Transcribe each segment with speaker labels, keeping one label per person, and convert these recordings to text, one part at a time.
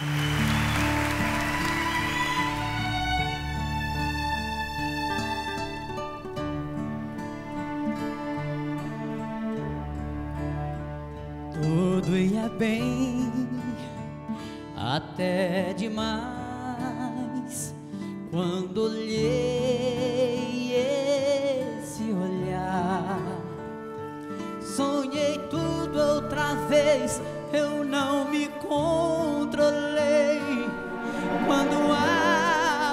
Speaker 1: Tudo ia bem, até demais, quando olhei esse olhar. Sonhei tudo outra vez, eu não me controlei quando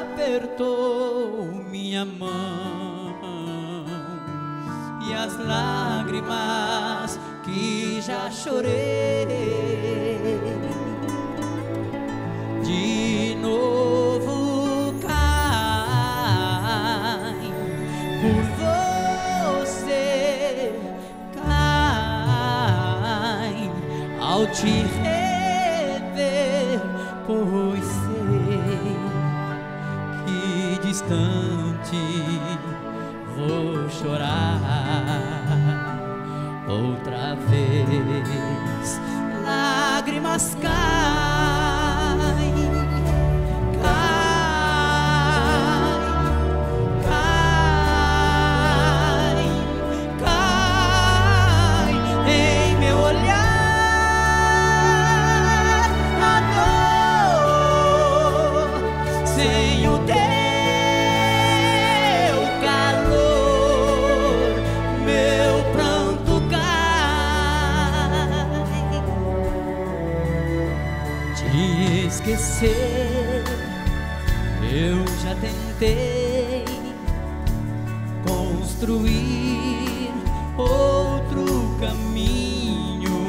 Speaker 1: apertou minha mão. E as lágrimas que já chorei de novo caem por você caem ao te que distante vou chorar outra vez. Lágrimas caem, caem, caem, caem em meu olhar. A dor sem Te esquecer, eu já tentei construir outro caminho,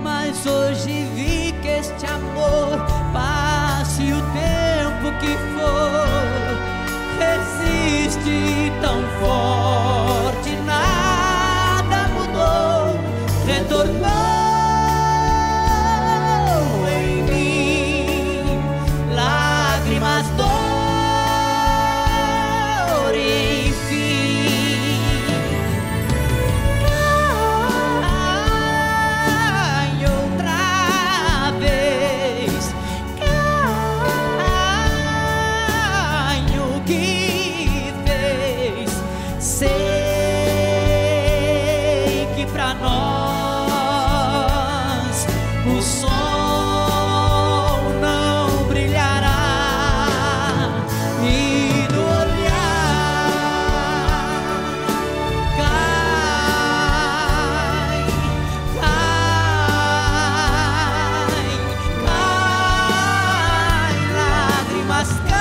Speaker 1: mas hoje vi que este amor passe o tempo que for, hasta